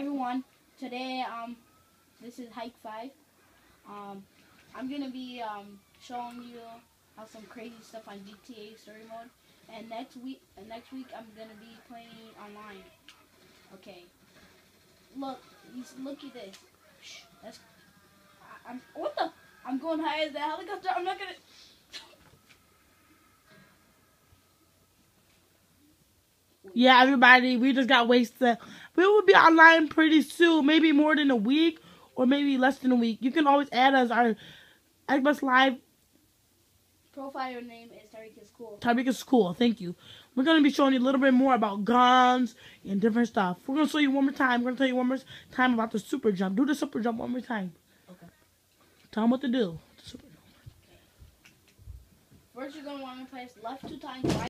everyone. Today, um, this is Hike 5. Um, I'm gonna be, um, showing you how some crazy stuff on GTA Story Mode. And next week, next week, I'm gonna be playing online. Okay. Look, look at this. Shh, that's, I, I'm, what the? I'm going higher than the helicopter. I'm not gonna. Yeah, everybody, we just got wasted. We will be online pretty soon, maybe more than a week or maybe less than a week. You can always add us our Xbox Live. Profile name is Tariq is cool. Tyreek is cool. Thank you. We're gonna be showing you a little bit more about guns and different stuff. We're gonna show you one more time. We're gonna tell you one more time about the super jump. Do the super jump one more time. Okay. Tell them what to do. The super jump. Okay. First, you're gonna want to press left two times, right.